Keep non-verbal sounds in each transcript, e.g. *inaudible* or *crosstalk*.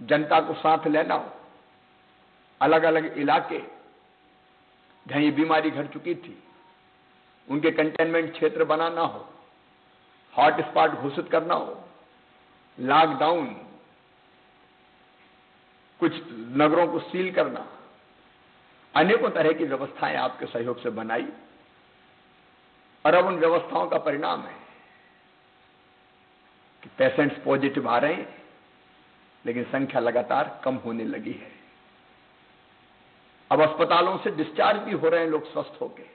जनता को साथ लेना हो। अलग अलग इलाके, जहाँ ये बीमारी घट चुकी थी, उनके कंटेनमेंट क्षेत्र बनाना हो, हॉटस्पॉट घोषित करना हो लॉकडाउन कुछ नगरों को सील करना, अनेकों तरह की व्यवस्थाएँ आपके सहयोग से बनाई। और अब उन व्यवस्थाओं का परिणाम है कि पेशेंट्स पॉजिटिव आ रहे हैं। लेकिन संख्या लगातार कम होने लगी है। अब अस्पतालों से डिस्चार्ज भी हो रहे हैं, लोग स्वस्थ होकर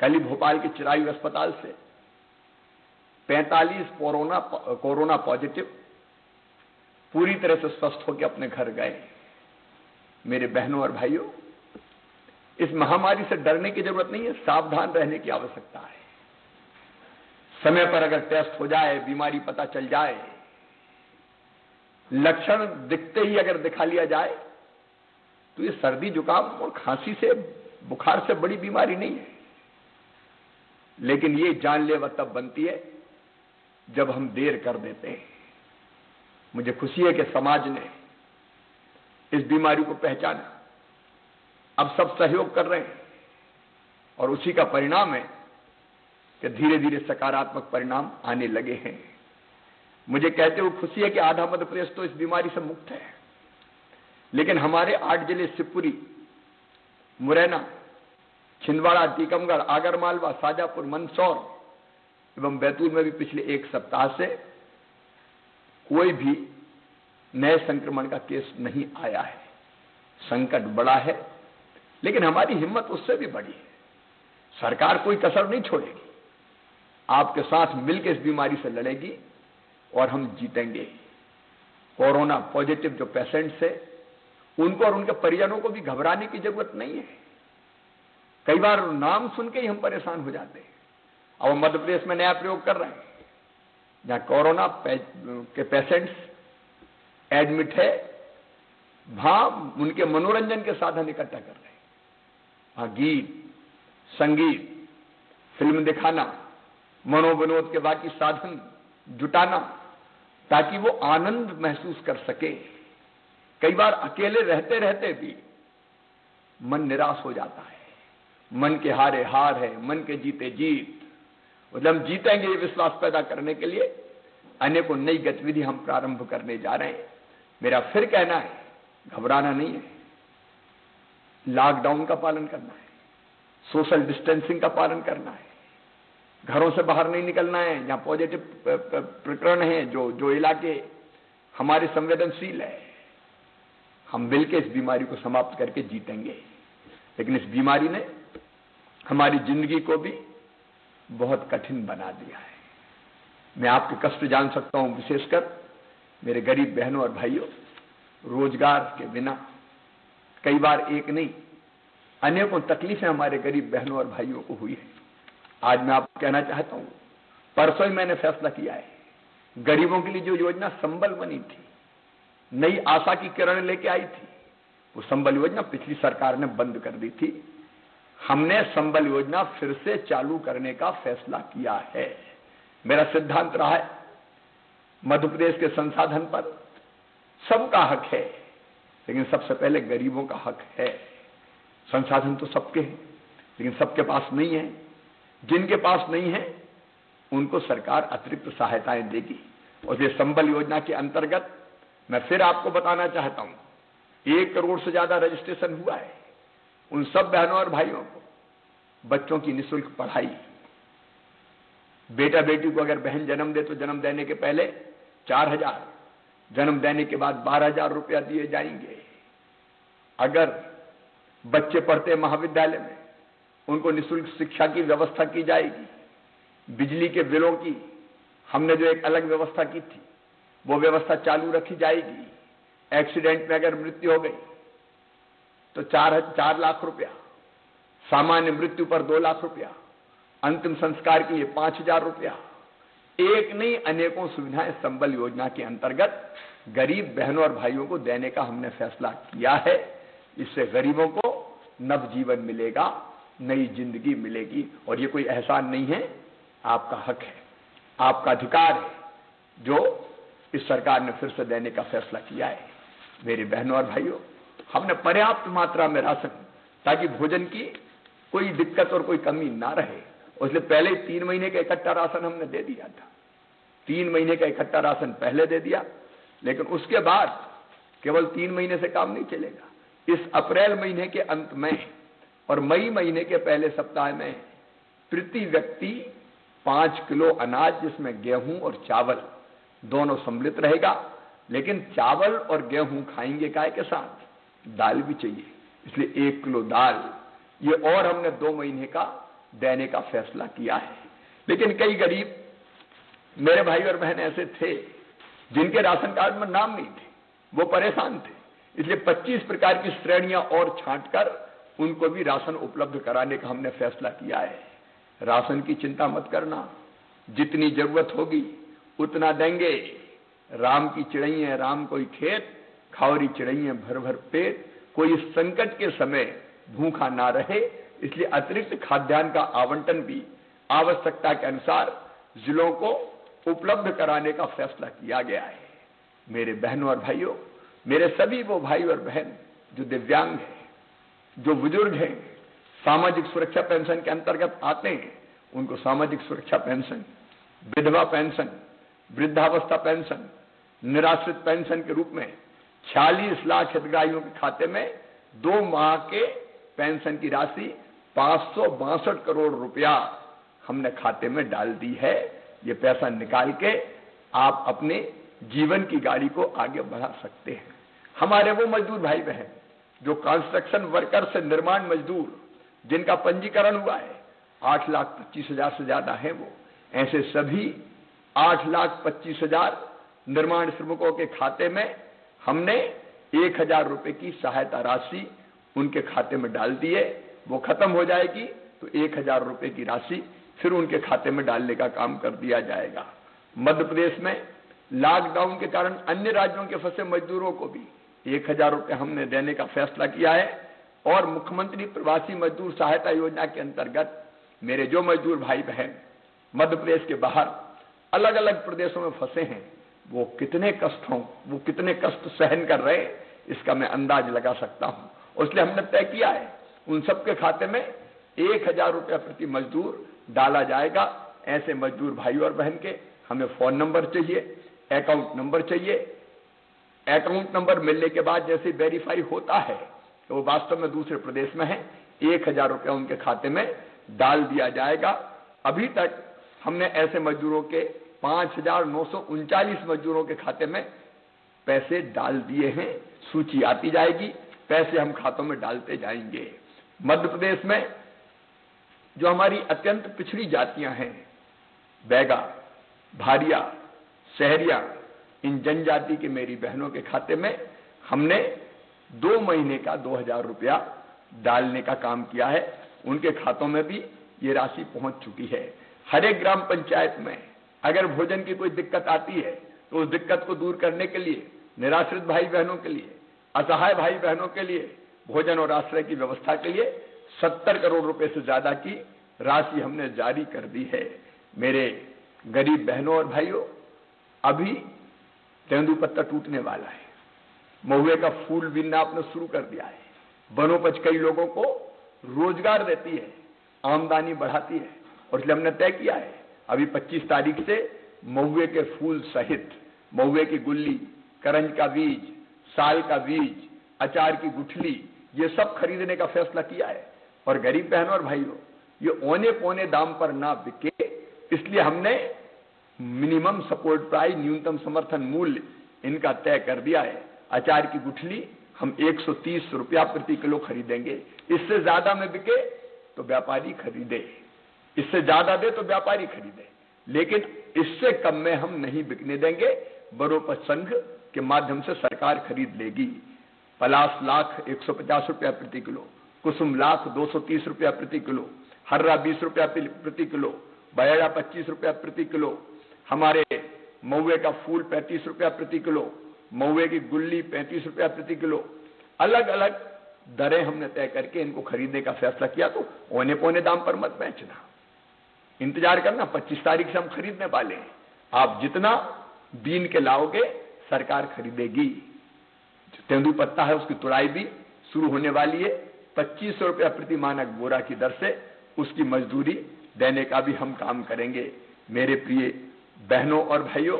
कल ही भोपाल के चिरायु अस्पताल से 45 कोरोना कोरोना पॉजिटिव पूरी तरह से स्वस्थ होकर अपने घर गए। मेरे बहनों और भाइयों, इस महामारी से डरने की ज़रूरत नहीं है, सावधान रहने की आवश्यकता है। समय पर अगर टेस्ट हो जाए, बीमारी पता चल जाए लक्षण दिखते ही अगर दिखा लिया जाए तो ये सर्दी जुकाम और खांसी से, बुखार से बड़ी बीमारी नहीं है। लेकिन ये जानलेवा तब बनती है, जब हम देर कर देते हैं। मुझे खुशी है कि समाज ने इस बीमारी को पहचाना। अब सब सहयोग कर रहे हैं और उसी का परिणाम है कि धीरे धीरे सकारात्मक परिणाम आने लगे हैं। मुझे कहते हुए खुशी है कि आधा मध्य प्रदेश तो इस बीमारी से मुक्त है। लेकिन हमारे आठ ज़िले, शिवपुरी, मुरैना, छिंदवाड़ा, टीकमगढ़, आगरमालवा शाजापुर मंदसौर एवं बैतूल में भी पिछले एक सप्ताह से कोई भी नए संक्रमण का केस नहीं आया है। संकट बड़ा है, लेकिन हमारी हिम्मत उससे भी बड़ी है। सरकार कोई कसर नहीं छोड़ेगी। आपके साथ मिलकर इस बीमारी से लड़ेगी। और हम जीतेंगे। कोरोना पॉजिटिव जो पेशेंट्स है, उनको और उनके परिजनों को भी घबराने की ज़रूरत नहीं है। कई बार नाम सुन के ही हम परेशान हो जाते हैं। अब मध्य प्रदेश में नया प्रयोग कर रहे हैं। जहाँ कोरोना के पेशेंट्स एडमिट है, वहाँ उनके मनोरंजन के साधन इकट्ठा कर रहे हैं। वहाँ गीत, संगीत, फ़िल्म दिखाना, मनोविनोद के बाकी साधन जुटाना, ताकि वो आनंद महसूस कर सके। कई बार अकेले रहते रहते भी मन निराश हो जाता है। मन के हारे हार है, मन के जीते जीत। मतलब जीतेंगे ये विश्वास पैदा करने के लिए, अनेकों नई गतिविधि हम प्रारंभ करने जा रहे हैं। मेरा फिर कहना है, घबराना नहीं है। लॉकडाउन का पालन करना है, सोशल डिस्टेंसिंग का पालन करना है। घरों से बाहर नहीं निकलना है, जहाँ पॉजिटिव प्रकरण है, जो जो इलाके हमारे संवेदनशील है। हम मिलकर इस बीमारी को समाप्त करके जीतेंगे। लेकिन इस बीमारी ने हमारी ज़िंदगी को भी बहुत कठिन बना दिया है। मैं आपके कष्ट जान सकता हूँ, विशेषकर मेरे गरीब बहनों और भाइयों, रोज़गार के बिना। कई बार एक नहीं, अनेकों तकलीफें हमारे गरीब बहनों और भाइयों को हुई है। आज मैं आपको कहना चाहता हूँ, परसों ही मैंने फैसला किया है। गरीबों के लिए जो योजना संबल बनी थी, नई आशा की किरण लेके आई थी, वो संबल योजना पिछली सरकार ने बंद कर दी थी। हमने संबल योजना फिर से चालू करने का फैसला किया है। मेरा सिद्धांत रहा है मध्य प्रदेश के संसाधन पर सबका हक है, लेकिन सबसे पहले गरीबों का हक है। संसाधन तो सबके हैं, लेकिन सबके पास नहीं है। जिनके पास नहीं है, उनको सरकार अतिरिक्त सहायताएँ देगी। और ये संबल योजना के अंतर्गत मैं फिर आपको बताना चाहता हूँ, एक करोड़ से ज़्यादा रजिस्ट्रेशन हुआ है उन सब बहनों और भाइयों को। बच्चों की निःशुल्क पढ़ाई। बेटा बेटी को अगर बहन जन्म दे तो जन्म देने के पहले चार हज़ार, जन्म देने के बाद बारह हज़ार रुपया दिए जाएँगे। अगर बच्चे पढ़ते महाविद्यालय में उनको निशुल्क शिक्षा की व्यवस्था की जाएगी। बिजली के बिलों की हमने जो एक अलग व्यवस्था की थी, वो व्यवस्था चालू रखी जाएगी। एक्सीडेंट में अगर मृत्यु हो गई तो चार चार लाख रुपया, सामान्य मृत्यु पर दो लाख रुपया, अंतिम संस्कार के लिए पाँच हज़ार रुपया। एक नहीं, अनेकों सुविधाएँ संबल योजना के अंतर्गत गरीब बहनों और भाइयों को देने का हमने फैसला किया है। इससे गरीबों को नवजीवन मिलेगा। नई ज़िंदगी मिलेगी। और ये कोई एहसान नहीं है, आपका हक है, आपका अधिकार है, जो इस सरकार ने फिर से देने का फैसला किया है। मेरे बहनों और भाइयों, हमने पर्याप्त मात्रा में राशन, ताकि भोजन की कोई दिक्कत और कोई कमी ना रहे। इसलिए पहले ही तीन महीने का इकट्ठा राशन हमने दे दिया था। तीन महीने का इकट्ठा राशन पहले दे दिया, लेकिन उसके बाद केवल तीन महीने से काम नहीं चलेगा। इस अप्रैल महीने के अंत में और मई महीने के पहले सप्ताह में प्रति व्यक्ति पाँच किलो अनाज, जिसमें गेहूँ और चावल दोनों सम्मिलित रहेगा। लेकिन चावल और गेहूँ खाएँगे काय के साथ? दाल भी चाहिए। इसलिए एक किलो दाल, ये और हमने दो महीने का देने का फैसला किया है। लेकिन कई गरीब, मेरे भाई और बहन ऐसे थे, जिनके राशन कार्ड में नाम नहीं थे। वो परेशान थे। इसलिए 25 प्रकार की श्रेणियाँ और छांटकर उनको भी राशन उपलब्ध कराने का हमने फैसला किया है। राशन की चिंता मत करना। जितनी ज़रूरत होगी, उतना देंगे। राम की चिड़ैया राम कोई खेत, खावरी चिड़ैया भर भर पेट। कोई संकट के समय भूखा ना रहे। इसलिए अतिरिक्त खाद्यान्न का आवंटन भी आवश्यकता के अनुसार जिलों को उपलब्ध कराने का फैसला किया गया है। मेरे बहनों और भाइयों, मेरे सभी वो भाई और बहन जो दिव्यांग हैं जो बुज़ुर्ग हैं, सामाजिक सुरक्षा पेंशन के अंतर्गत आते हैं, उनको सामाजिक सुरक्षा पेंशन, विधवा पेंशन, वृद्धावस्था पेंशन, निराश्रित पेंशन के रूप में छियालीस लाख हितग्राहियों के खाते में दो माह के पेंशन की राशि पाँच करोड़ रुपया हमने खाते में डाल दी है। ये पैसा निकाल के आप अपने जीवन की गाड़ी को आगे बढ़ा सकते हैं। हमारे वो मजदूर भाई बहन जो कंस्ट्रक्शन वर्कर से निर्माण मजदूर, जिनका पंजीकरण हुआ है, आठ लाख पच्चीस हज़ार से ज़्यादा है वो। ऐसे सभी आठ लाख पच्चीस हज़ार निर्माण श्रमिकों के खाते में हमने एक हज़ार रुपए की सहायता राशि उनके खाते में डाल दी है। वो खत्म हो जाएगी तो एक हज़ार रुपए की राशि फिर उनके खाते में डालने का काम कर दिया जाएगा। मध्य प्रदेश में लॉकडाउन के कारण अन्य राज्यों के फंसे मजदूरों को भी एक हज़ार रुपए हमने देने का फैसला किया है। और मुख्यमंत्री प्रवासी मजदूर सहायता योजना के अंतर्गत मेरे जो मजदूर भाई बहन मध्य प्रदेश के बाहर अलग अलग प्रदेशों में फंसे हैं, वो कितने कष्ट वो कितने कष्ट सहन कर रहे इसका मैं अंदाज लगा सकता हूँ। इसलिए हमने तय किया है, उन सबके खाते में एक हज़ार रुपया प्रति मजदूर डाला जाएगा। ऐसे मजदूर भाई और बहन के हमें फ़ोन नंबर चाहिए, अकाउंट नंबर चाहिए अकाउंट नंबर मिलने के बाद जैसे वेरीफाई होता है तो वो वास्तव में दूसरे प्रदेश में है। एक हज़ार रुपया उनके खाते में डाल दिया जाएगा। अभी तक हमने ऐसे मजदूरों के पाँच हज़ार नौ सौ उनचालीस मजदूरों के खाते में पैसे डाल दिए हैं। सूची आती जाएगी। पैसे हम खातों में डालते जाएँगे। मध्य प्रदेश में जो हमारी अत्यंत पिछड़ी जातियाँ हैं, बैगा, भारिया, शहरिया इन जनजाति की मेरी बहनों के खाते में हमने दो महीने का दो हज़ार रुपया डालने का काम किया है। उनके खातों में भी ये राशि पहुँच चुकी है। हर एक ग्राम पंचायत में अगर भोजन की कोई दिक्कत आती है तो उस दिक्कत को दूर करने के लिए, निराश्रित भाई बहनों के लिए, असहाय भाई बहनों के लिए, भोजन और आश्रय की व्यवस्था के लिए सत्तर करोड़ रुपए से ज़्यादा की राशि हमने जारी कर दी है। मेरे गरीब बहनों और भाइयों, अभी तेंदु पत्ता टूटने वाला है। महुए का फूल बिनना आपने शुरू कर दिया है। वनोपज कई लोगों को रोज़गार देती है, आमदनी बढ़ाती है और इसलिए हमने तय किया है, अभी 25 तारीख से महुए के फूल सहित, महुए की गुल्ली, करंज का बीज, साल का बीज, अचार की गुठली, ये सब खरीदने का फैसला किया है। और गरीब बहनों और भाइयों, ये ओने पोने दाम पर ना बिके, इसलिए हमने मिनिमम सपोर्ट प्राइस, न्यूनतम समर्थन मूल्य इनका तय कर दिया है। अचार की गुठली हम 130 रुपया प्रति किलो खरीदेंगे। इससे ज़्यादा में बिके तो व्यापारी खरीदे। इससे ज़्यादा दे तो व्यापारी खरीदे। लेकिन इससे कम में हम नहीं बिकने देंगे। बरोपज संघ के माध्यम से सरकार खरीद लेगी। पलास लाख 150 रुपया प्रति किलो, कुसुम लाख 230 रुपया प्रति किलो, हर्रा 20 रुपया प्रति किलो बयाड़ा 25 रुपया प्रति किलो हमारे महुए का फूल 35 रुपया प्रति किलो महुए की गुल्ली 35 रुपया प्रति किलो अलग अलग दरें हमने तय करके इनको खरीदने का फैसला किया तो ओने पौने दाम पर मत बेचना। इंतज़ार करना 25 तारीख से हम खरीदने वाले हैं। आप जितना बीन के लाओगे, सरकार खरीदेगी। तेंदु पत्ता है, उसकी तुड़ाई भी शुरू होने वाली है। पच्चीस सौ रुपया प्रति मानक बोरा की दर से उसकी मजदूरी देने का भी हम काम करेंगे। मेरे प्रिय बहनों और भाइयों,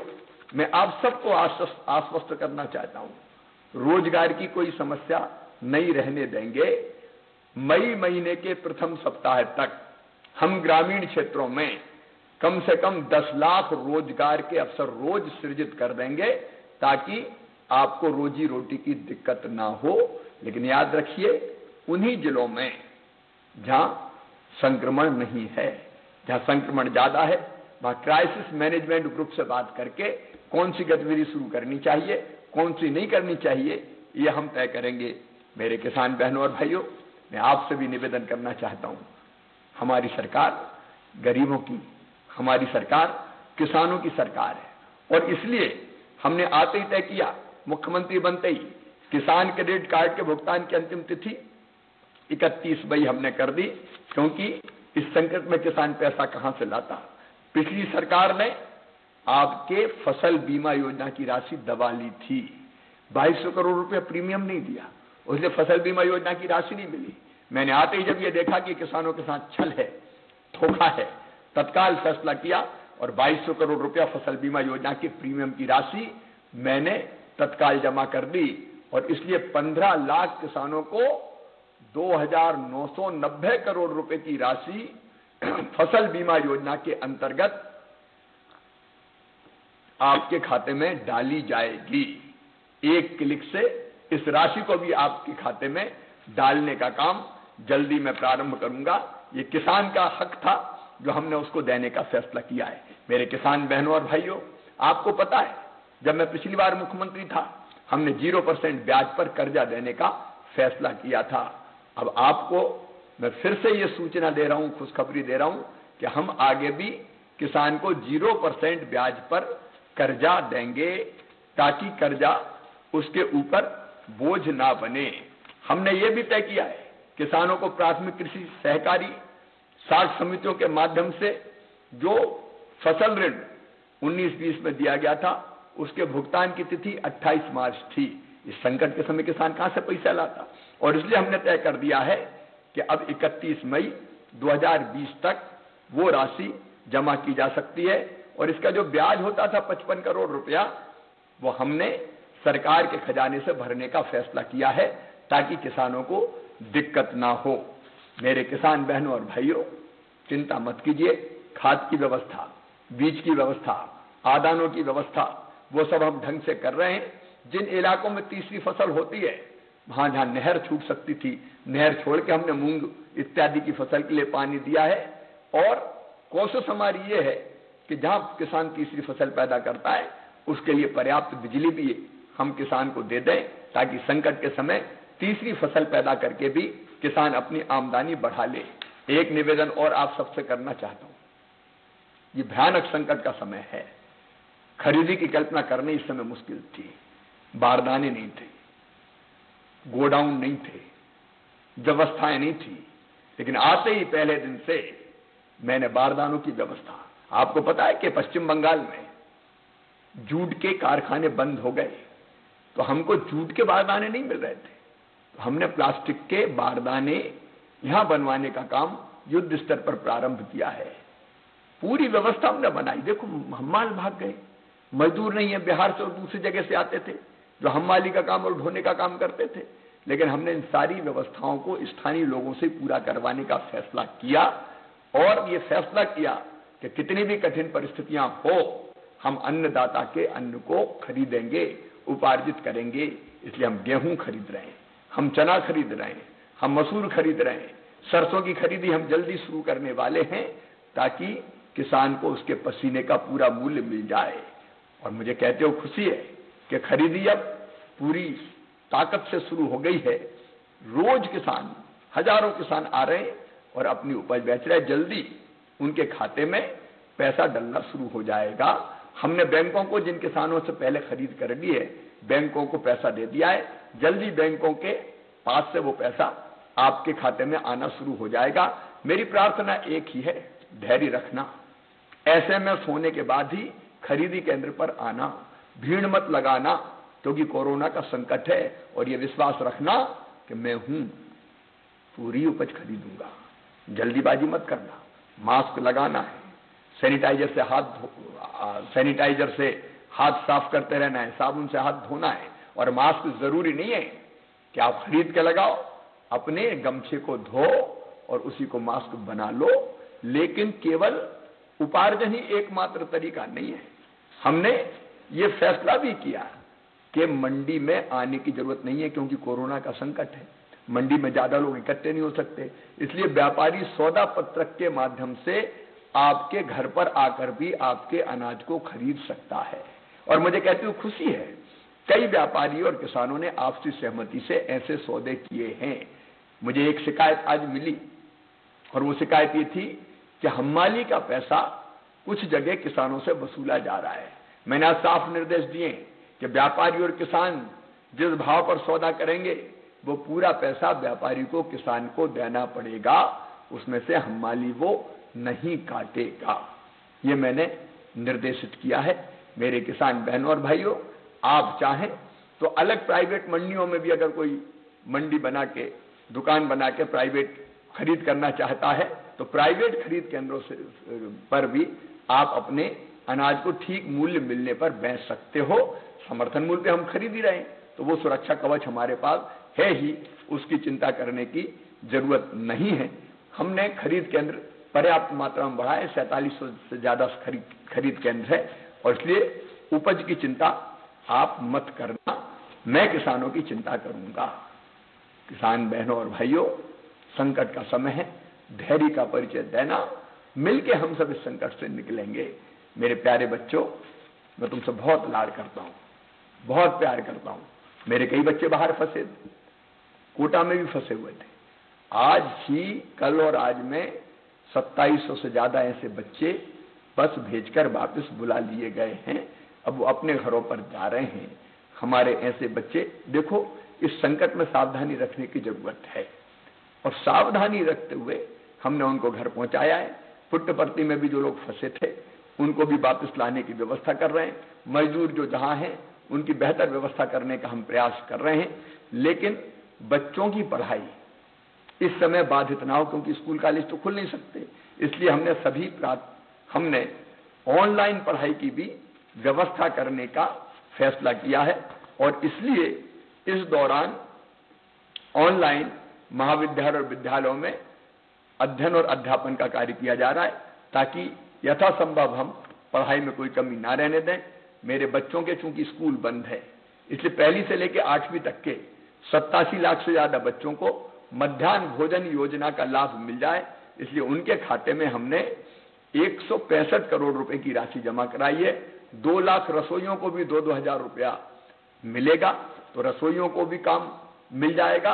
मैं आप सबको आश्वस्त करना चाहता हूँ। रोज़गार की कोई समस्या नहीं रहने देंगे। मई महीने के प्रथम सप्ताह तक हम ग्रामीण क्षेत्रों में कम से कम 10 लाख रोज़गार के अवसर रोज सृजित कर देंगे ताकि आपको रोजी रोटी की दिक्कत ना हो। लेकिन याद रखिए, उन्हीं जिलों में जहाँ संक्रमण नहीं है, जहाँ संक्रमण ज़्यादा है क्राइसिस मैनेजमेंट ग्रुप से बात करके कौन सी गतिविधि शुरू करनी चाहिए, कौन सी नहीं करनी चाहिए, ये हम तय करेंगे। मेरे किसान बहनों और भाइयों, मैं आपसे भी निवेदन करना चाहता हूँ। हमारी सरकार गरीबों की, हमारी सरकार किसानों की सरकार है। और इसलिए हमने आते ही तय किया, मुख्यमंत्री बनते ही, किसान क्रेडिट कार्ड के भुगतान की अंतिम तिथि 31 मई हमने कर दी, क्योंकि इस संकट में किसान पैसा कहाँ से लाता? पिछली सरकार ने आपके फ़सल बीमा योजना की राशि दबा ली थी। बाईस करोड़ रुपए प्रीमियम नहीं दिया। उसने फ़सल बीमा योजना की राशि नहीं मिली। मैंने आते ही जब यह देखा कि किसानों के साथ छल है धोखा है तत्काल फैसला किया और 2200 करोड़ रुपया फ़सल बीमा योजना की प्रीमियम की राशि मैंने तत्काल जमा कर दी और इसलिए 15 लाख किसानों को 2,990 करोड़ रुपए की राशि *coughs* फ़सल बीमा योजना के अंतर्गत आपके खाते में डाली जाएगी। एक क्लिक से इस राशि को भी आपके खाते में डालने का काम जल्दी मैं प्रारंभ करूँगा। ये किसान का हक था जो हमने उसको देने का फैसला किया है। मेरे किसान बहनों और भाइयों, आपको पता है, जब मैं पिछली बार मुख्यमंत्री था, हमने ज़ीरो परसेंट ब्याज पर कर्जा देने का फैसला किया था। अब आपको मैं फिर से ये सूचना दे रहा हूँ, खुशखबरी दे रहा हूँ कि हम आगे भी किसान को ज़ीरो परसेंट ब्याज पर कर्जा देंगे ताकि कर्जा उसके ऊपर बोझ ना बने। हमने ये भी तय किया है, किसानों को प्राथमिक कृषि सहकारी साठ समितियों के माध्यम से जो फ़सल ऋण 19-20 में दिया गया था, उसके भुगतान की तिथि 28 मार्च थी। इस संकट के समय किसान कहाँ से पैसा लाता? और इसलिए हमने तय कर दिया है कि अब 31 मई 2020 तक वो राशि जमा की जा सकती है और इसका जो ब्याज होता था 55 करोड़ रुपया, वो हमने सरकार के खजाने से भरने का फैसला किया है ताकि किसानों को दिक्कत ना हो। मेरे किसान बहनों और भाइयों, चिंता मत कीजिए, खाद की व्यवस्था, बीज की व्यवस्था, आदानों की व्यवस्था, वो सब हम ढंग से कर रहे हैं। जिन इलाकों में तीसरी फ़सल होती है वहाँ जहाँ नहर छूट सकती थी, नहर छोड़ के हमने मूंग इत्यादि की फ़सल के लिए पानी दिया है। और कोशिश हमारी ये है कि जहाँ किसान तीसरी फ़सल पैदा करता है उसके लिए पर्याप्त बिजली भी हम किसान को दे दें, ताकि संकट के समय तीसरी फ़सल पैदा करके भी किसान अपनी आमदनी बढ़ा ले। एक निवेदन और आप सबसे करना चाहता हूँ। ये भयानक संकट का समय है। खरीदी की कल्पना करनी इस समय मुश्किल थी। बारदाने नहीं थे। गोडाउन नहीं थे, व्यवस्थाएँ नहीं थी। लेकिन आते ही पहले दिन से मैंने बारदानों की व्यवस्था। आपको पता है कि पश्चिम बंगाल में जूट के कारखाने बंद हो गए। तो हमको जूट के बारदाने नहीं मिल रहे थे। तो हमने प्लास्टिक के बारदाने यहाँ बनवाने का काम युद्ध स्तर पर प्रारंभ किया है। पूरी व्यवस्था हमने बनाई। देखो माल भाग गए। मजदूर नहीं है, बिहार से और दूसरी जगह से आते थे। जो हम माली का काम और ढोने का काम करते थे। लेकिन हमने इन सारी व्यवस्थाओं को स्थानीय लोगों से पूरा करवाने का फैसला किया और ये फैसला किया कि कितनी भी कठिन परिस्थितियाँ हो, हम अन्नदाता के अन्न को खरीदेंगे, उपार्जित करेंगे, इसलिए हम गेहूँ खरीद रहे हैं, हम चना खरीद रहे हैं, हम मसूर खरीद रहे हैं, सरसों की खरीदी हम जल्दी शुरू करने वाले हैं ताकि किसान को उसके पसीने का पूरा मूल्य मिल जाए। और मुझे कहते हो खुशी है कि खरीदी अब पूरी ताकत से शुरू हो गई है। रोज किसान, हज़ारों किसान आ रहे हैं और अपनी उपज बेच रहे हैं। जल्दी उनके खाते में पैसा डलना शुरू हो जाएगा। हमने बैंकों को, जिन किसानों से पहले खरीद कर ली है, बैंकों को पैसा दे दिया है। जल्दी बैंकों के पास से वो पैसा आपके खाते में आना शुरू हो जाएगा। मेरी प्रार्थना एक ही है, धैर्य रखना। ऐसे में सोने के बाद ही खरीदी केंद्र पर आना। भीड़ मत लगाना, क्योंकि कोरोना का संकट है और यह विश्वास रखना कि मैं हूँ, पूरी उपज खरीदूँगा। जल्दीबाजी मत करना, मास्क लगाना है, सैनिटाइजर से हाथ सैनिटाइजर से हाथ साफ़ करते रहना है, साबुन से हाथ धोना है, और मास्क ज़रूरी नहीं है कि आप खरीद के लगाओ, अपने गमछे को धो और उसी को मास्क बना लो, लेकिन केवल उपार्जन ही एकमात्र तरीका नहीं है। हमने ये फैसला भी किया कि मंडी में आने की ज़रूरत नहीं है क्योंकि कोरोना का संकट है। मंडी में ज़्यादा लोग इकट्ठे नहीं हो सकते। इसलिए व्यापारी सौदा पत्रक के माध्यम से आपके घर पर आकर भी आपके अनाज को खरीद सकता है। और मुझे कहती हूँ खुशी है, कई व्यापारी और किसानों ने आपसी सहमति से ऐसे सौदे किए हैं। मुझे एक शिकायत आज मिली और वो शिकायत ये थी कि हमाली का पैसा कुछ जगह किसानों से वसूला जा रहा है। मैंने आज साफ़ निर्देश दिए कि व्यापारी और किसान जिस भाव पर सौदा करेंगे, वो पूरा पैसा व्यापारी को, किसान को देना पड़ेगा। उसमें से हम माली वो नहीं काटेगा। ये मैंने निर्देशित किया है। मेरे किसान बहनों और भाइयों, आप चाहें तो अलग प्राइवेट मंडियों में भी अगर कोई मंडी बना के, दुकान बना के प्राइवेट खरीद करना चाहता है तो प्राइवेट खरीद केंद्रों से, पर भी आप अपने अनाज को ठीक मूल्य मिलने पर बेच सकते हो, समर्थन मूल्य पे हम खरीद ही रहे तो वो सुरक्षा कवच हमारे पास है ही, उसकी चिंता करने की ज़रूरत नहीं है। हमने खरीद केंद्र, पर्याप्त मात्रा में बढ़ाए, सैतालीस से ज़्यादा खरीद खरीद केंद्र है। और इसलिए उपज की चिंता आप मत करना, मैं किसानों की चिंता करूँगा। किसान बहनों और भाइयों, संकट का समय है, धैर्य का परिचय देना, मिलके हम सब इस संकट से निकलेंगे। मेरे प्यारे बच्चों, मैं तुमसे बहुत लाड करता हूँ, बहुत प्यार करता हूँ। मेरे कई बच्चे बाहर फंसे थे, कोटा में भी फंसे हुए थे। आज ही, कल और आज में सत्ताईस से ज़्यादा ऐसे बच्चे बस भेजकर वापस बुला लिए गए हैं। अब वो अपने घरों पर जा रहे हैं। हमारे ऐसे बच्चे, देखो, इस संकट में सावधानी रखने की ज़रूरत है। और सावधानी रखते हुए हमने उनको घर पहुँचाया है। पुट्टपर्ती में भी जो लोग फंसे थे उनको भी वापस लाने की व्यवस्था कर रहे हैं। मजदूर जो जहाँ हैं, उनकी बेहतर व्यवस्था करने का हम प्रयास कर रहे हैं। लेकिन बच्चों की पढ़ाई, इस समय बाधित ना हो, क्योंकि स्कूल कॉलेज तो खुल नहीं सकते। इसलिए हमने सभी हमने ऑनलाइन पढ़ाई की भी व्यवस्था करने का फैसला किया है। और इसलिए इस दौरान ऑनलाइन महाविद्यालय और विद्यालयों में अध्ययन और अध्यापन का कार्य किया जा रहा है, ताकि यथासंभव हम पढ़ाई में कोई कमी ना रहने दें। मेरे बच्चों के चूँकि स्कूल बंद है, इसलिए पहली से लेकर आठवीं तक के सत्तासी लाख से ज़्यादा बच्चों को मध्यान्ह भोजन योजना का लाभ मिल जाए, इसलिए उनके खाते में हमने एक सौ पैंसठ करोड़ रुपए की राशि जमा कराई है। दो लाख रसोइयों को भी दो दो हज़ार रुपया मिलेगा तो रसोइयों को भी काम मिल जाएगा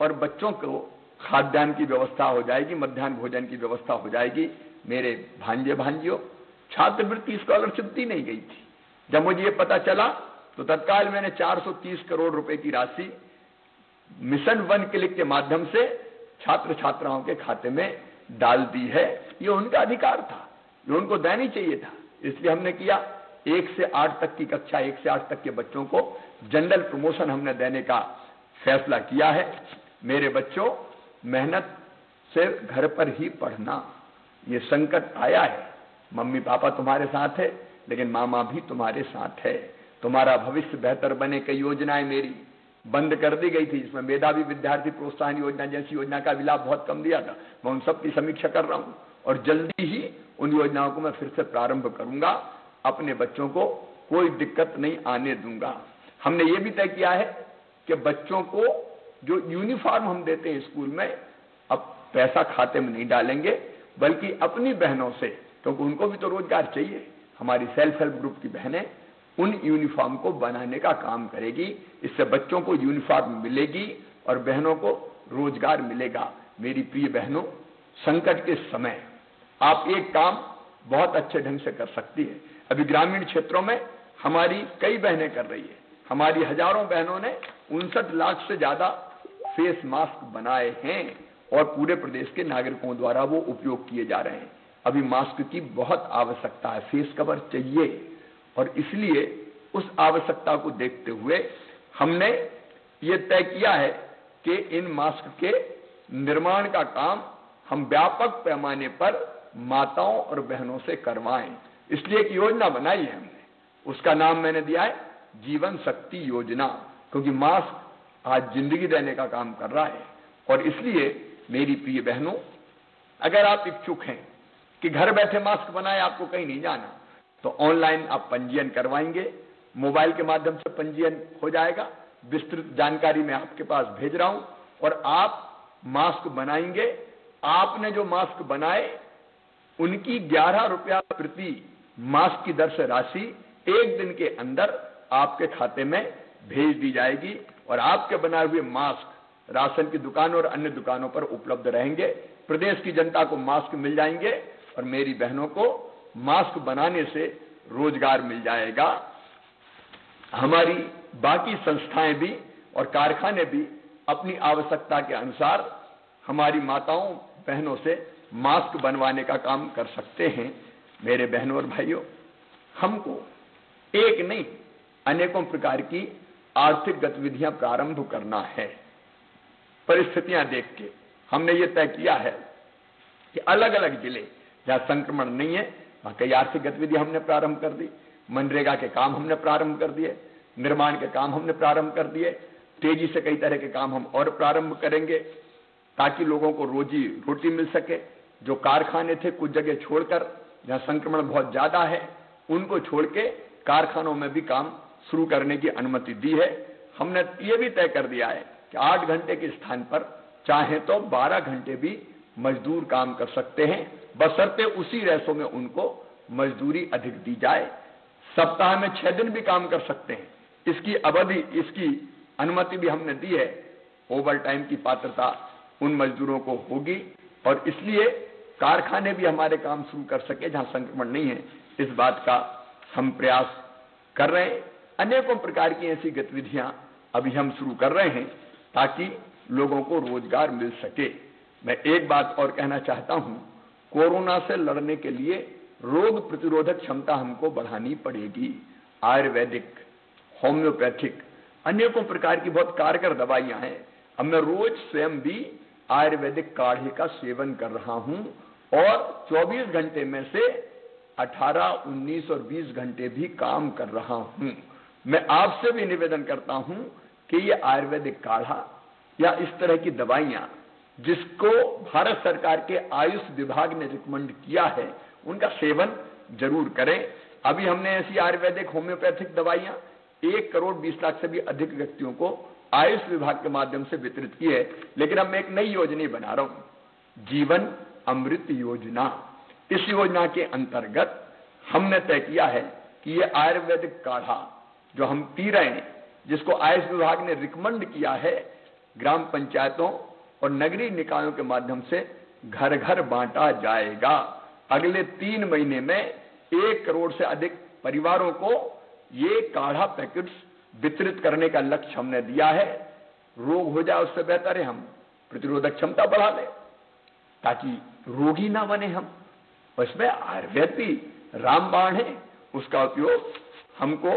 और बच्चों को खाद्यान्न की व्यवस्था हो जाएगी, मध्यान्ह भोजन की व्यवस्था हो जाएगी। मेरे भांजे भांजियों, छात्रवृत्ति स्कॉलरशिप दी नहीं गई थी। जब मुझे ये पता चला तो तत्काल मैंने 430 करोड़ रुपए की राशि मिशन वन क्लिक के माध्यम से छात्र छात्राओं के खाते में डाल दी है। ये उनका अधिकार था, ये उनको देनी चाहिए था। इसलिए हमने किया, एक से आठ तक की कक्षा, एक से आठ तक के बच्चों को जनरल प्रमोशन हमने देने का फैसला किया है। मेरे बच्चों, मेहनत से घर पर ही पढ़ना। ये संकट आया है। मम्मी पापा तुम्हारे साथ है, लेकिन मामा भी तुम्हारे साथ है। तुम्हारा भविष्य बेहतर बने कई योजनाएँ मेरी। बंद कर दी गई थी, जिसमें मेधावी विद्यार्थी प्रोत्साहन योजना जैसी योजना का लाभ बहुत कम दिया था। मैं उन सबकी समीक्षा कर रहा हूँ और जल्दी ही उन योजनाओं को मैं फिर से प्रारंभ करूँगा। अपने बच्चों को कोई दिक्कत नहीं आने दूँगा। हमने ये भी तय किया है कि बच्चों को जो यूनिफॉर्म हम देते हैं स्कूल में, अब पैसा खाते में नहीं डालेंगे। बल्कि अपनी बहनों से, क्योंकि तो उनको भी तो रोज़गार चाहिए। हमारी सेल्फ हेल्प ग्रुप की बहनें उन यूनिफॉर्म को बनाने का काम करेगी। इससे बच्चों को यूनिफॉर्म मिलेगी और बहनों को रोज़गार मिलेगा। मेरी प्रिय बहनों, संकट के समय आप एक काम बहुत अच्छे ढंग से कर सकती है। अभी ग्रामीण क्षेत्रों में हमारी कई बहनें कर रही है। हमारी हज़ारों बहनों ने उनसठ लाख से ज़्यादा फेस मास्क बनाए हैं। और पूरे प्रदेश के नागरिकों द्वारा वो उपयोग किए जा रहे हैं। अभी मास्क की बहुत आवश्यकता है, फेस कवर चाहिए। और इसलिए उस आवश्यकता को देखते हुए हमने ये तय किया है कि इन मास्क के निर्माण का काम हम व्यापक पैमाने पर माताओं और बहनों से करवाएँ। इसलिए एक योजना बनाई है हमने। उसका नाम मैंने दिया है जीवन शक्ति योजना, क्योंकि मास्क आज ज़िंदगी देने का काम कर रहा है। और इसलिए मेरी प्रिय बहनों, अगर आप इच्छुक हैं कि घर बैठे मास्क बनाए, आपको कहीं नहीं जाना तो ऑनलाइन आप पंजीयन करवाएँगे। मोबाइल के माध्यम से पंजीयन हो जाएगा। विस्तृत जानकारी मैं आपके पास भेज रहा हूँ और आप मास्क बनाएँगे। आपने जो मास्क बनाए, उनकी ग्यारह रुपया प्रति मास्क की दर से राशि एक दिन के अंदर आपके खाते में भेज दी जाएगी और आपके बनाए हुए मास्क राशन की दुकानों और अन्य दुकानों पर उपलब्ध रहेंगे। प्रदेश की जनता को मास्क मिल जाएँगे और मेरी बहनों को मास्क बनाने से रोज़गार मिल जाएगा। हमारी बाकी संस्थाएँ भी और कारखाने भी अपनी आवश्यकता के अनुसार हमारी माताओं, बहनों से मास्क बनवाने का काम कर सकते हैं। मेरे बहनों और भाइयों, हमको एक नहीं, अनेकों प्रकार की आर्थिक गतिविधियाँ प्रारंभ करना है। परिस्थितियाँ देख के हमने ये तय किया है कि अलग अलग ज़िले जहाँ संक्रमण नहीं है, वहाँ कई आर्थिक गतिविधि हमने प्रारंभ कर दी, मनरेगा के काम हमने प्रारंभ कर दिए, निर्माण के काम हमने प्रारंभ कर दिए, तेज़ी से कई तरह के काम हम और प्रारंभ करेंगे ताकि लोगों को रोजी रोटी मिल सके। जो कारखाने थे कुछ जगह छोड़कर, जहाँ संक्रमण बहुत ज़्यादा है, उनको छोड़ के कारखानों में भी काम शुरू करने की अनुमति दी है। हमने ये भी तय कर दिया है कि आठ घंटे के स्थान पर चाहे तो बारह घंटे भी मजदूर काम कर सकते हैं। बसरते उसी रैसों में उनको मजदूरी अधिक दी जाए। सप्ताह में छह दिन भी काम कर सकते हैं। इसकी अवधि, इसकी अनुमति भी हमने दी है। ओवर टाइम की पात्रता उन मजदूरों को होगी और इसलिए कारखाने भी हमारे काम शुरू कर सके जहाँ संक्रमण नहीं है। इस बात का हम प्रयास कर रहे हैं। अनेकों प्रकार की ऐसी गतिविधियाँ अभी हम शुरू कर रहे हैं। ताकि लोगों को रोज़गार मिल सके। मैं एक बात और कहना चाहता हूँ कोरोना से लड़ने के लिए रोग प्रतिरोधक क्षमता हमको बढ़ानी पड़ेगी। आयुर्वेदिक होम्योपैथिक अनेकों प्रकार की बहुत कारगर दवाइयाँ हैं। अब मैं रोज स्वयं भी आयुर्वेदिक काढ़े का सेवन कर रहा हूँ और 24 घंटे में से 18, 19 और 20 घंटे भी काम कर रहा हूँ। मैं आपसे भी निवेदन करता हूँ कि ये आयुर्वेदिक काढ़ा या इस तरह की दवाइयाँ जिसको भारत सरकार के आयुष विभाग ने रिकमेंड किया है, उनका सेवन ज़रूर करें। अभी हमने ऐसी आयुर्वेदिक होम्योपैथिक दवाइयाँ, एक करोड़ बीस लाख से भी अधिक व्यक्तियों को आयुष विभाग के माध्यम से वितरित की है, लेकिन अब मैं एक नई योजना बना रहा हूँ, जीवन अमृत योजना। इस योजना के अंतर्गत हमने तय किया है कि ये आयुर्वेदिक काढ़ा जो हम पी रहे हैं जिसको आयुष विभाग ने रिकमेंड किया है, ग्राम पंचायतों और नगरीय निकायों के माध्यम से घर घर बांटा जाएगा। अगले तीन महीने में एक करोड़ से अधिक परिवारों को ये काढ़ा पैकेट्स वितरित करने का लक्ष्य हमने दिया है। रोग हो जाए उससे बेहतर है, हम प्रतिरोधक क्षमता बढ़ा लें, ताकि रोगी ना बने हम। इसमें आयुर्वेद भी रामबाण है, उसका उपयोग हमको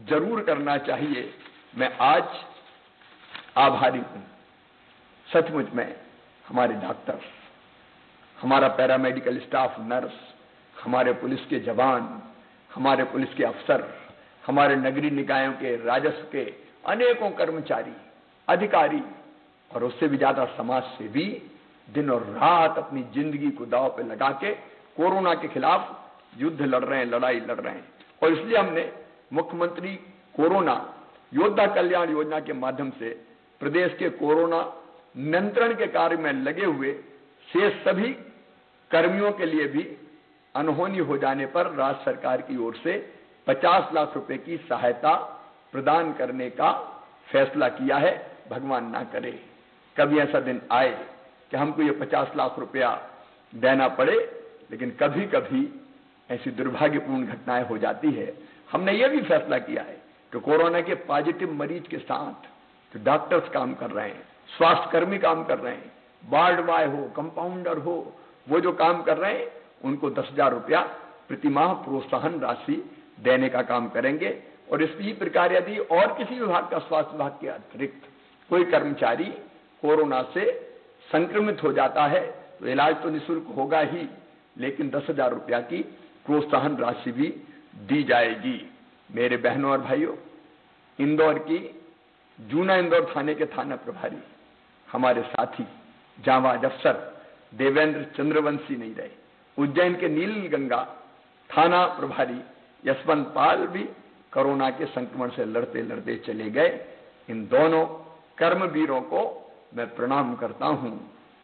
ज़रूर करना चाहिए। मैं आज आभारी हूँ। सचमुच में, हमारे डॉक्टर, हमारा पैरामेडिकल स्टाफ नर्स, हमारे पुलिस के जवान, हमारे पुलिस के अफसर, हमारे नगरीय निकायों के राजस्व के अनेकों कर्मचारी, अधिकारी, और उससे भी ज़्यादा समाज से भी दिन और रात अपनी ज़िंदगी को दाव पे लगा के कोरोना के खिलाफ युद्ध लड़ रहे हैं, लड़ाई लड़ रहे हैं। और इसलिए हमने मुख्यमंत्री कोरोना, योद्धा कल्याण योजना के माध्यम से प्रदेश के कोरोना नियंत्रण के कार्य में लगे हुए शेष सभी कर्मियों के लिए भी अनहोनी हो जाने पर राज्य सरकार की ओर से 50 लाख रुपए की सहायता प्रदान करने का फैसला किया है। भगवान ना करे कभी ऐसा दिन आए कि हमको ये 50 लाख रुपया देना पड़े, लेकिन कभी कभी ऐसी दुर्भाग्यपूर्ण घटनाएँ हो जाती है। हमने ये भी फैसला किया है कि कोरोना के पॉजिटिव मरीज़ के साथ जो डॉक्टर्स काम कर रहे हैं स्वास्थ्य कर्मी काम कर रहे हैं, वार्ड बॉय हो, कंपाउंडर हो, वो जो काम कर रहे हैं, उनको दस हज़ार रुपया प्रतिमाह प्रोत्साहन राशि देने का काम करेंगे। और इसी प्रकार यदि और किसी विभाग का स्वास्थ्य विभाग के अतिरिक्त कोई कर्मचारी कोरोना से संक्रमित हो जाता है तो इलाज तो निःशुल्क होगा ही, लेकिन दस हज़ार रुपया की प्रोत्साहन राशि भी दी जाएगी। मेरे बहनों और भाइयों, इंदौर की जूना इंदौर थाने के थाना प्रभारी, हमारे साथी जावाज अफसर देवेंद्र चंद्रवंशी नहीं रहे। उज्जैन के नील गंगा थाना प्रभारी यशवंत पाल भी कोरोना के संक्रमण से लड़ते लड़ते चले गए। इन दोनों कर्मवीरों को मैं प्रणाम करता हूँ।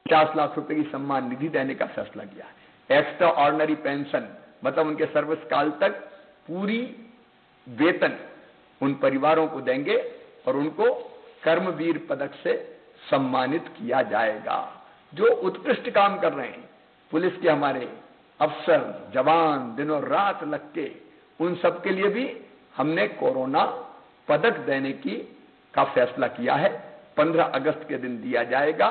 पचास लाख रुपए की सम्मान निधि देने का फैसला किया। एक्स्ट्रा ऑर्डनरी पेंशन मतलब उनके सर्विस काल तक पूरी वेतन उन परिवारों को देंगे और उनको कर्मवीर पदक से सम्मानित किया जाएगा। जो उत्कृष्ट काम कर रहे हैं, पुलिस के हमारे अफसर, जवान, दिनों रात लग के उन सब के लिए भी हमने कोरोना पदक देने की का फैसला किया है। 15 अगस्त के दिन दिया जाएगा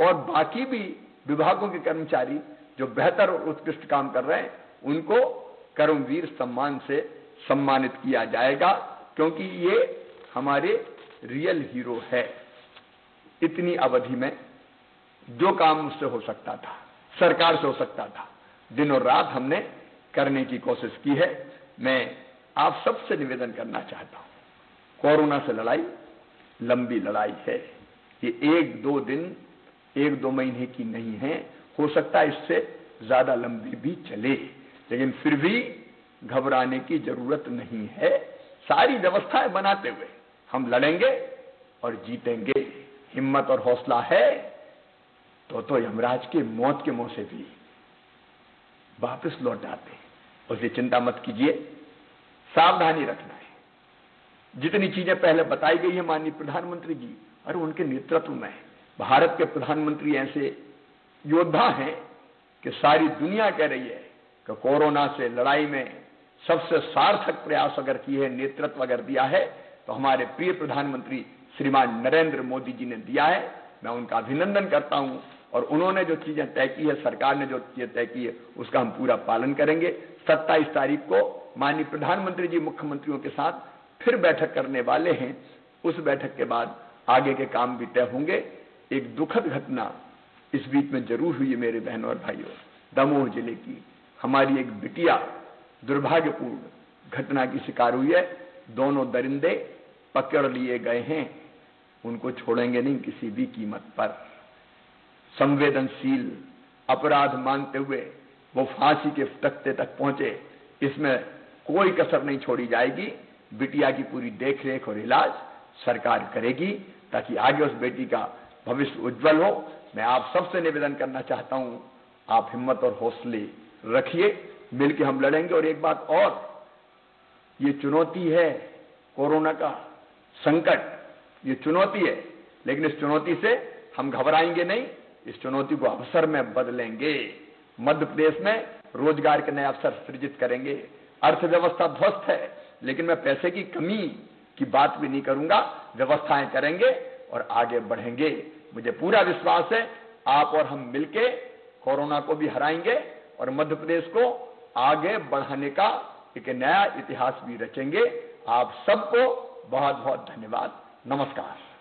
और बाकी भी विभागों के कर्मचारी जो बेहतर और उत्कृष्ट काम कर रहे हैं, उनको कर्मवीर सम्मान से सम्मानित किया जाएगा, क्योंकि ये हमारे रियल हीरो है। इतनी अवधि में जो काम मुझसे हो सकता था, सरकार से हो सकता था, दिन और रात हमने करने की कोशिश की है। मैं आप सबसे निवेदन करना चाहता हूँ, कोरोना से लड़ाई, लंबी लड़ाई है। ये एक दो दिन, एक दो महीने की नहीं है, हो सकता है इससे ज़्यादा लंबी भी चले। लेकिन फिर भी घबराने की ज़रूरत नहीं है। सारी व्यवस्थाएँ बनाते हुए हम लड़ेंगे और जीतेंगे। हिम्मत और हौसला है। तो तो यमराज के मौत के मुँह से भी वापस लौट आते उसकी चिंता मत कीजिए। सावधानी रखना है। जितनी चीज़ें पहले बताई गई है माननीय प्रधानमंत्री जी और उनके नेतृत्व में भारत के प्रधानमंत्री ऐसे योद्धा हैं कि सारी दुनिया कह रही है कि कोरोना से लड़ाई में सबसे सार्थक प्रयास अगर किए है, नेतृत्व अगर दिया है तो हमारे प्रिय प्रधानमंत्री श्रीमान नरेंद्र मोदी जी ने दिया है। मैं उनका अभिनंदन करता हूँ और उन्होंने जो चीज़ें तय की है, सरकार ने जो चीज़ें तय की है, उसका हम पूरा पालन करेंगे। सत्ताईस तारीख को माननीय प्रधानमंत्री जी मुख्यमंत्रियों के साथ फिर बैठक करने वाले हैं। उस बैठक के बाद आगे के काम भी तय होंगे। एक दुखद घटना इस बीच में ज़रूर हुई है मेरे बहनों और भाइयों। दमोह ज़िले की हमारी एक बिटिया दुर्भाग्यपूर्ण घटना की शिकार हुई है। दोनों दरिंदे पकड़ लिए गए हैं। उनको छोड़ेंगे नहीं किसी भी कीमत पर। संवेदनशील अपराध मानते हुए वो फांसी के तख्ते तक पहुँचे। इसमें कोई कसर नहीं छोड़ी जाएगी। बिटिया की पूरी देखरेख और इलाज सरकार करेगी ताकि आगे उस बेटी का भविष्य उज्जवल हो। मैं आप सबसे निवेदन करना चाहता हूँ, आप हिम्मत और हौसले रखिए मिलकर हम लड़ेंगे। और एक बात और, ये चुनौती है कोरोना का संकट। ये चुनौती है, लेकिन इस चुनौती से हम घबराएँगे नहीं। इस चुनौती को अवसर में बदलेंगे। मध्य प्रदेश में रोज़गार के नए अवसर सृजित करेंगे। अर्थव्यवस्था ध्वस्त है, लेकिन मैं पैसे की कमी की बात भी नहीं करूँगा। व्यवस्थाएँ करेंगे और आगे बढ़ेंगे। मुझे पूरा विश्वास है, आप और हम मिलके कोरोना को भी हराएँगे। और मध्य प्रदेश को आगे बढ़ाने का एक नया इतिहास भी रचेंगे। आप सबको बहुत बहुत धन्यवाद। नमस्कार।